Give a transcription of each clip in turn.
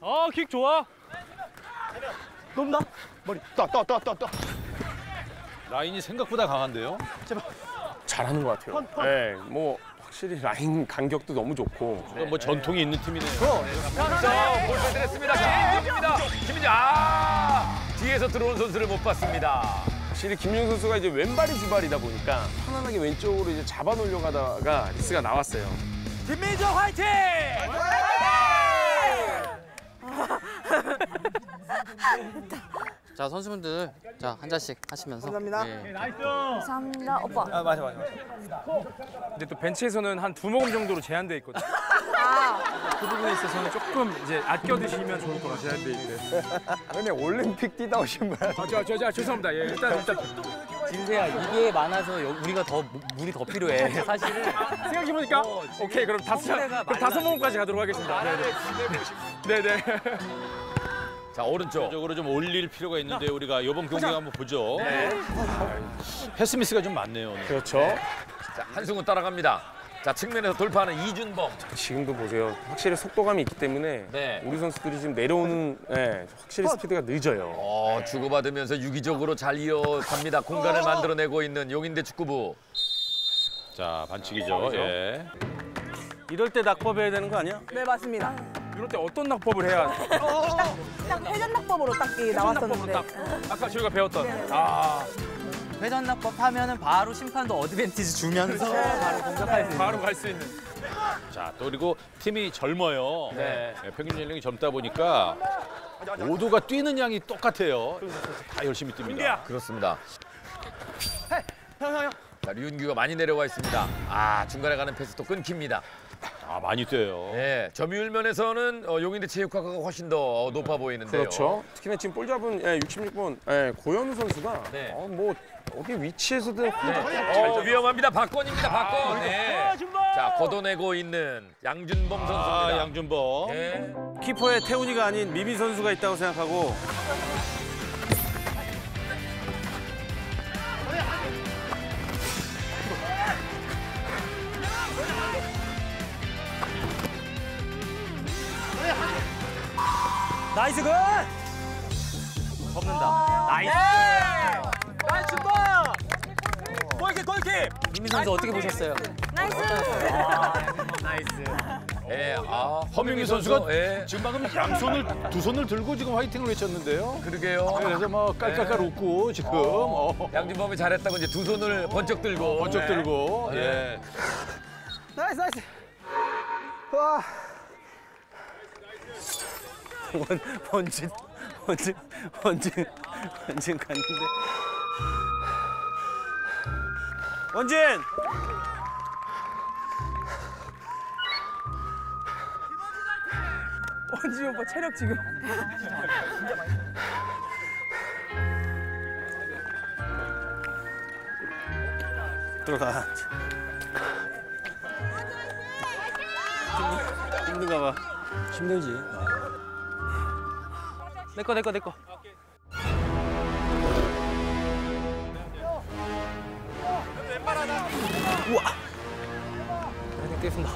어, 킥 좋아. 높나? 머리 떠떠 떠 떠 라인이 생각보다 강한데요. 잘하는 것 같아요. 네, 뭐 확실히 라인 간격도 너무 좋고 이건 뭐 전통이 있는 팀이네요. 자, 볼 빼드렸습니다. 김민주입니다. 김민주, 아! 뒤에서 들어온 선수를 못 봤습니다. 확실히 김용 선수가 이제 왼발이 주발이다 보니까 편안하게 왼쪽으로 이제 잡아 놓으려 가다가 리스가 나왔어요. 김민정 화이팅! 자 선수분들 자한 잔씩 하시면서 감사합니다. 예. 감사합니다. 오빠. 아, 맞아, 맞아, 맞아. 근데 또 벤치에서는 한 두 모금 정도로 제한돼 있거든. 그 부분에 있어서는 조금 이제 아껴 드시면 좋을 거라 제한돼 있는데. 근데 올림픽 뛰다 오신 분야 아, 저, 저, 저, 죄송합니다. 예, 일단, 일단. 진세야 이게 많아서 여- 우리가 더 무- 물이 더 필요해 사실은 생각해 보니까, 오케이, 그럼 다섯, 그럼 다섯 모금까지 가도록 하겠습니다. 네네. 네네. 자, 오른쪽. 적으로 좀 올릴 필요가 있는데 우리가 이번 경기 한번 보죠. 패스미스가 좀 많네요. 오늘. 그렇죠. 자, 한승우 따라갑니다. 자, 측면에서 돌파하는 이준범. 지금도 보세요. 확실히 속도감이 있기 때문에 네. 우리 선수들이 지금 내려오는 예, 확실히 스피드가 늦어요. 어, 주고받으면서 유기적으로 잘 이어갑니다. 공간을 만들어내고 있는 용인대 축구부. 자 반칙이죠. 예. 이럴 때 낙법해야 되는 거 아니야? 네, 맞습니다. 이럴 때 어떤 낙법을 해야 딱 회전 낙법으로 딱 이게 나왔었는데. 아까 저희가 배웠던. 아, 회전 낙법 하면은 바로 심판도 어드밴티지 주면서 바로 공격할 수 있는 바로 갈 수 있는. 자 또 그리고 팀이 젊어요. 네. 예, 평균 연령이 젊다 보니까 모두가 뛰는 양이 똑같아요. 다 열심히 뜁니다. 그렇습니다. 자, 류은규가 많이 내려와 있습니다. 아, 중간에 가는 패스 또 끊깁니다. 아 많이 뛰어요. 네, 점유율 면에서는 어, 용인대 체육학과가 훨씬 더 높아 보이는데요. 그렇죠. 특히나 지금 볼 잡은 예, 66번 예, 고현우 선수가 네. 어, 뭐 어디 위치에서든 어, 위험합니다. 박건입니다. 박건. 네. 자, 걷어내고 있는 양준범 아 선수입니다. 양준범. 네. 키퍼에 태훈이가 아닌 미미 선수가 있다고 생각하고 nice good! 접는다. nice! nice ball! 골킥 골킥! 미미 선수 어떻게 보셨어요? nice. 예, 아, 허민기 선수가 예. 지금 방금 양손을 두 손을 들고 지금 화이팅을 외쳤는데요. 그러게요. 그래서 뭐 깔깔깔 웃고 지금 어, 양준범이 잘했다고 이제 두 손을 번쩍 들고 번쩍 들고 네. 예. nice nice 와 원, 원진 원진 원진 원진 갔는데. 원진! 원진 오빠 체력 지금. 들어가. 힘든가 봐. 힘들지 내꺼 내꺼 내꺼 우와 네, 뛰겠습니다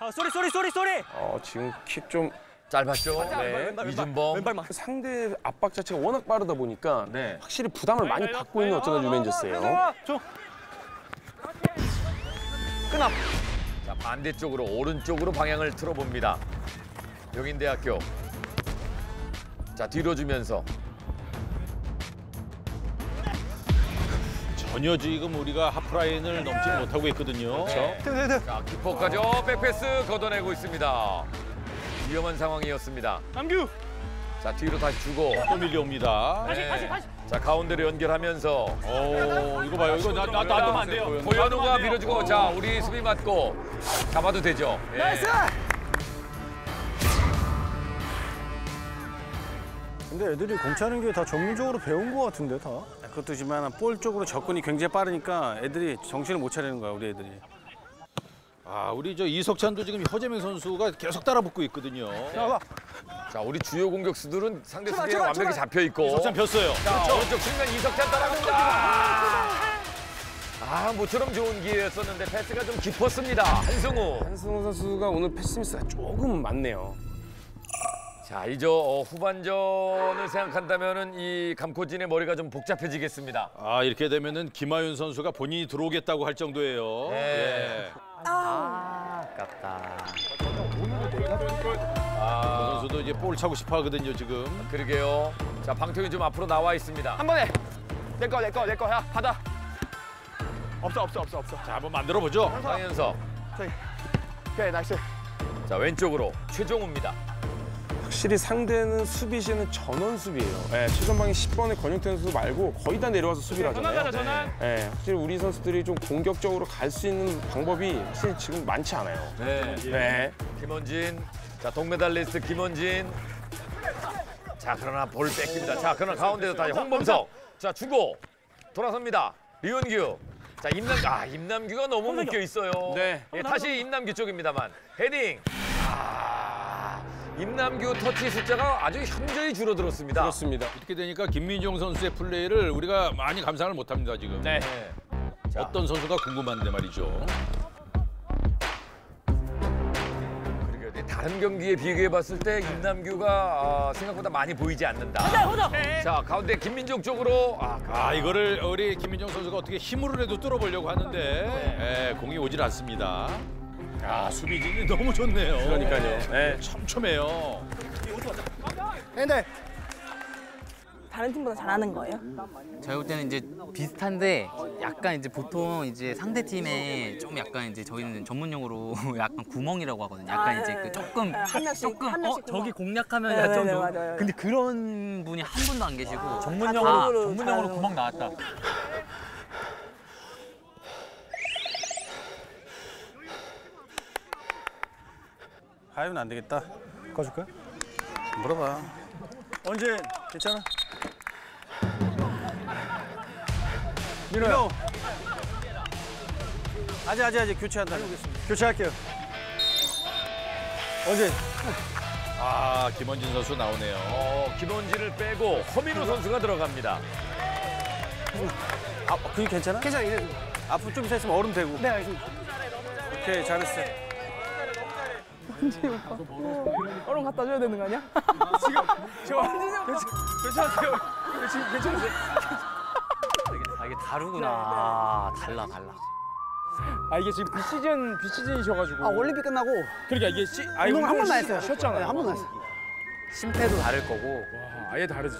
아 쏘리 쏘리 쏘리 쏘리 어, 지금 킥좀 짧았죠. 네. 이준범. 왼발만 상대 압박 자체가 워낙 빠르다 보니까 네. 확실히 부담을 많이 받고 있는 어쩌다 유벤져스예요. 줘 자, 반대쪽으로 오른쪽으로 방향을 틀어봅니다. 용인대학교. 자, 뒤로 주면서 전혀 지금 우리가 하프라인을 넘지 못하고 있거든요. 네. 자, 키퍼까지 어, 백패스 걷어내고 있습니다. 위험한 상황이었습니다. 남규 자, 뒤로 다시 주고. 또 밀려옵니다. 네. 자, 가운데로 연결하면서 오 이거 봐요. 이거 나, 나, 놔두면 안 돼요. 고현우가 밀어주고 자, 우리 수비 맞고 잡아도 되죠. nice! 근데 애들이 공 차는 게 다 전문적으로 배운 거 같은데 다 그것도지만 볼 쪽으로 접근이 굉장히 빠르니까 애들이 정신을 못 차리는 거야 우리 애들이 아 우리 저 이석찬도 지금 허재명 선수가 계속 따라붙고 있거든요. 자, 우리 주요 공격수들은 상대 수비에 완벽히 잡혀 있고. 석찬 폈어요. 자, 오른쪽 측면 이석찬 따라갑니다. 아, 아 모처럼 좋은 기회였었는데 패스가 좀 깊었습니다. 한승우. 한승우 선수가 오늘 패스 미스가 조금 많네요. 자 이제 어, 후반전을 생각한다면 은 이 감코진의 머리가 좀 복잡해지겠습니다. 아 이렇게 되면 은 김하윤 선수가 본인이 들어오겠다고 할 정도예요. 네. 예. 아, 아깝다. 그 선수도 이제 볼 차고 싶어 하거든요 지금. 그러게요. 자 방통이 좀 앞으로 나와 있습니다. 한 번에. 내 거, 내 거, 내 거. 야, 받아. 없어, 없어, 없어, 없어. 자 한번 만들어 보죠. 황현석. 오케이, nice. 자 왼쪽으로 최종우입니다. 확실히 상대는 수비 시에는 전원 수비예요. 예, 최전방에 10번의 권영태 선수 말고 거의 다 내려와서 수비를 하잖아요. 전환 예, 확실히 우리 선수들이 좀 공격적으로 갈 수 있는 방법이 사실 지금 많지 않아요. 네. 네. 김원진. 자 동메달리스트 김원진. 자 그러나 볼 뺏깁니다. 자 그러나 가운데서 다시 홍범석. 자 주고 돌아섭니다. 류은규. 자 임남 아 임남규가 너무 묶여 있어요. 네. 예, 다시 임남규 쪽입니다만 헤딩. 아 임남규 터치 숫자가 아주 현저히 줄어들었습니다. 그렇습니다. 이렇게 되니까 김민종 선수의 플레이를 우리가 많이 감상을 못합니다 지금. 네. 자, 어떤 선수가 궁금한데 말이죠. 네, 다른 경기에 비교해 봤을 때 임남규가 아, 생각보다 많이 보이지 않는다. 자 가운데 김민종 쪽으로 아, 그- 아 이거를 우리 김민종 선수가 어떻게 힘으로라도 뚫어보려고 하는데 예, 공이 오질 않습니다. 아 수비진이 너무 좋네요. 그러니까요. 네. 촘촘해요. 핸들. 다른 팀보다 잘하는 거예요? 제가 볼 때는 이제 비슷한데 약간 이제 보통 이제 상대 팀에 좀 약간 이제 저희는 전문용어로 약간 구멍이라고 하거든요. 약간 아, 이제 네, 그 네. 조금 네, 한 명씩, 조금 한어 명씩 저기 구멍. 공략하면 네, 좀 네, 좀- 맞아요. 근데 그런 분이 한 분도 안 계시고 전문용어로 아, 전문용어로 전문용어로 구멍 나왔다. 하이면 안 되겠다. 꺼줄까? 물어봐. 언제? 괜찮아? 민호. 아직 아직 아직 교체한다. 교체할게요. 언제? 아 김원진 선수 나오네요. 어, 김원진을 빼고 허민호 선수가 들어갑니다. 아, 그게 괜찮아? 괜찮아. 이래. 앞으로 좀 있으면 얼음 되고. 네, 알겠습니다. 오케이, 잘했어. 얼음 갖다 줘야 되는 거 아니야? 아, 이게 다르구나. 아, 달라 달라. 아 이게 지금 비시즌 비시즌이셔가지고. 아, 올림픽 끝나고 그러니까 이게 시, 아 운동 한 번만 쉬- 했어요. 쉬었잖아요. 네, 한 번만 했어요. 심폐도 다를 거고 와, 아예 다르지.